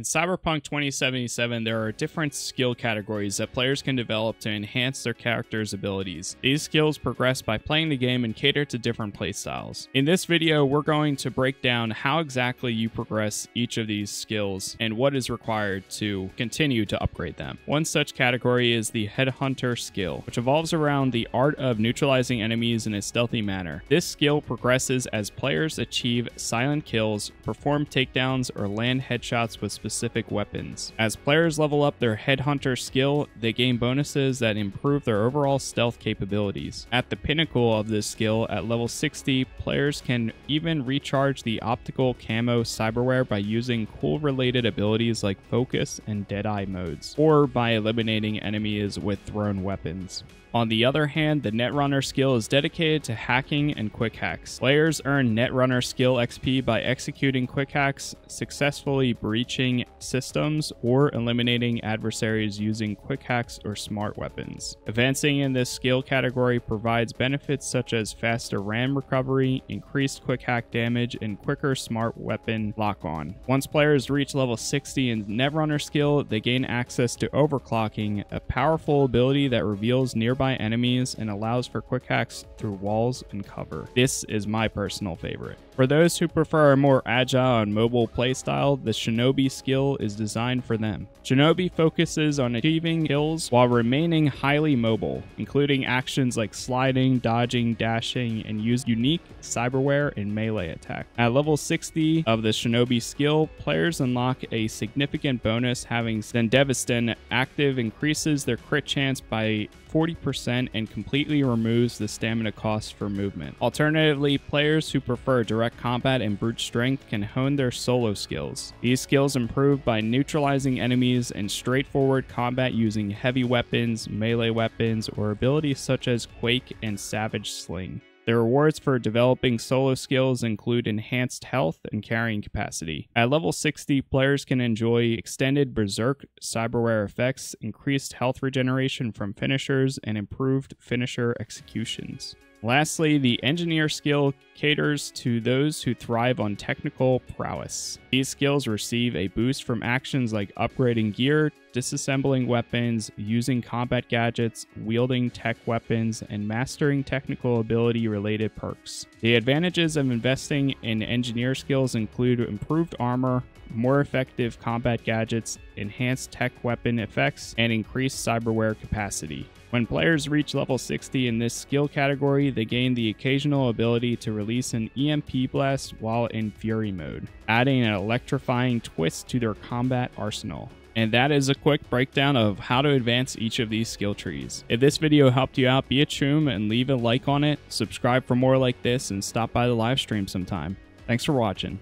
In Cyberpunk 2077, there are different skill categories that players can develop to enhance their character's abilities. These skills progress by playing the game and cater to different playstyles. In this video, we're going to break down how exactly you progress each of these skills and what is required to continue to upgrade them. One such category is the Headhunter skill, which evolves around the art of neutralizing enemies in a stealthy manner. This skill progresses as players achieve silent kills, perform takedowns, or land headshots with specific specific weapons. As players level up their Headhunter skill, they gain bonuses that improve their overall stealth capabilities. At the pinnacle of this skill, at level 60, players can even recharge the optical camo cyberware by using cool related abilities like focus and deadeye modes, or by eliminating enemies with thrown weapons. On the other hand, the Netrunner skill is dedicated to hacking and quick hacks. Players earn Netrunner skill XP by executing quick hacks, successfully breaching systems, or eliminating adversaries using quick hacks or smart weapons. Advancing in this skill category provides benefits such as faster RAM recovery, increased quick hack damage, and quicker smart weapon lock-on. Once players reach level 60 in Netrunner skill, they gain access to overclocking, a powerful ability that reveals nearby enemies and allows for quick hacks through walls and cover. This is my personal favorite. For those who prefer a more agile and mobile playstyle, the Shinobi skill is designed for them. Shinobi focuses on achieving kills while remaining highly mobile, including actions like sliding, dodging, dashing, and use unique cyberware and melee attack. At level 60 of the Shinobi skill, players unlock a significant bonus having Sandevistan active increases their crit chance by 40% and completely removes the stamina cost for movement. Alternatively, players who prefer direct direct combat and brute strength can hone their solo skills. These skills improve by neutralizing enemies and straightforward combat using heavy weapons, melee weapons, or abilities such as Quake and Savage Sling. The rewards for developing solo skills include enhanced health and carrying capacity. At level 60, players can enjoy extended Berserk cyberware effects, increased health regeneration from finishers, and improved finisher executions. Lastly, the engineer skill caters to those who thrive on technical prowess. These skills receive a boost from actions like upgrading gear, disassembling weapons, using combat gadgets, wielding tech weapons, and mastering technical ability related perks. The advantages of investing in engineer skills include improved armor, more effective combat gadgets, enhanced tech weapon effects, and increased cyberware capacity. When players reach level 60 in this skill category, they gain the occasional ability to release an EMP blast while in Fury mode, adding an electrifying twist to their combat arsenal. And that is a quick breakdown of how to advance each of these skill trees. If this video helped you out, be a choom and leave a like on it, subscribe for more like this, and stop by the live stream sometime. Thanks for watching.